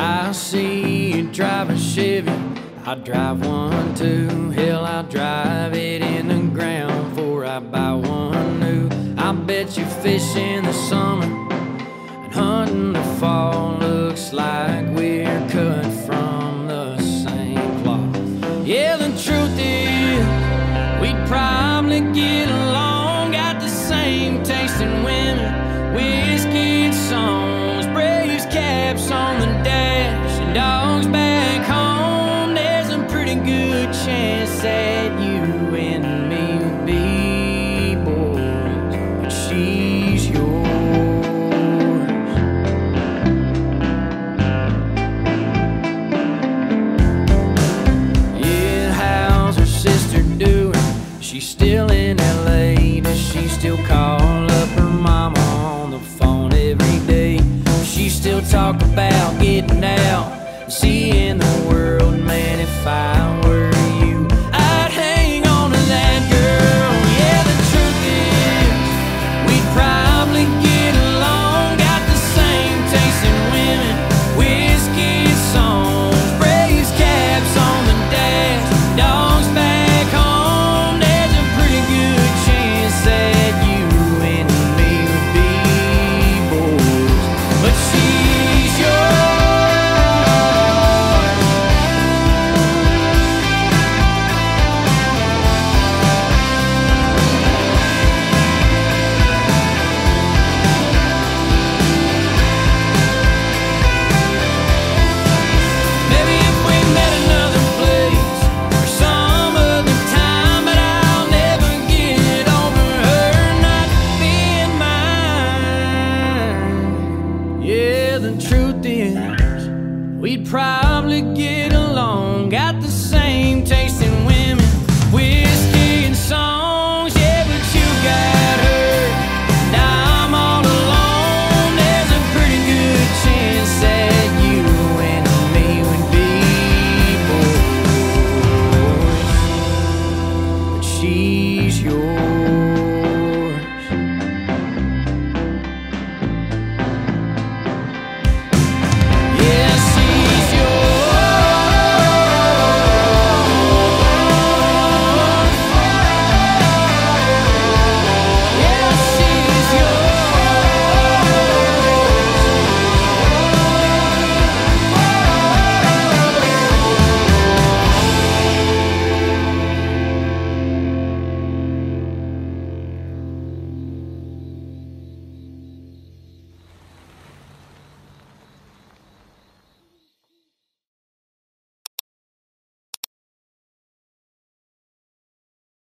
I see you drive a Chevy. I drive one too. Hell, I drive it in the ground before I buy one new. I bet you fish in the summer and hunt in the fall. Looks like we're cut from the same cloth. Yeah. She's still in LA. Does she still call up her mama on the phone every day? She still talk about getting out, seeing the world, man. If I We'd probably get along, got the same taste in women, whiskey and songs, yeah, but you got her. Now I'm all alone, there's a pretty good chance that you and me would be boys. But she's yours.